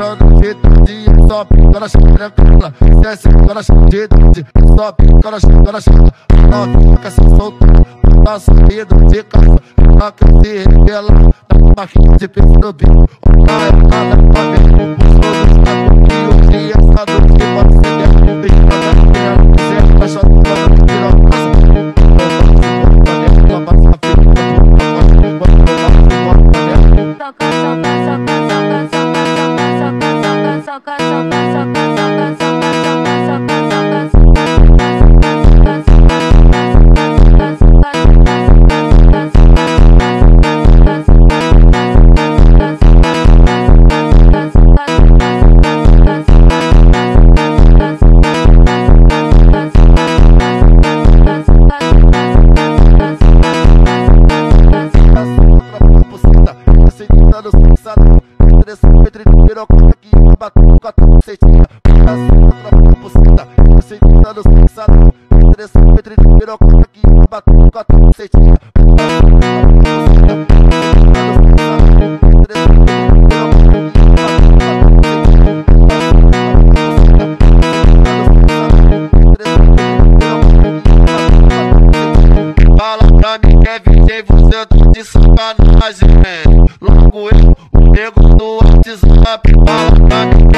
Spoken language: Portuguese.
entrando de tudinho, só picora tranquila. Se é segura, de tude, só picora tranquila. Não fica se soltando, tá subindo de casa. Toca se revela, tá marquinhos de piso no bico. cara, a cara pra ver, o músculo está comigo. E essa o que pode ser o bicho, tá querendo dizer, tá o tá o passa. Toca. soca, soca, soca, dessa pedra de piroca que me bateu com a tua cestinha. Puta sua tropa buceta, você tá no sensado. Dessa pedra de piroca que me bateu com a tua cestinha. Puta sua tropa buceta, você batu quatro sensado. Fala pra mim, Kevin, tem você de safado sacanagem Logo eu, o nego do WhatsApp Fala pra mim,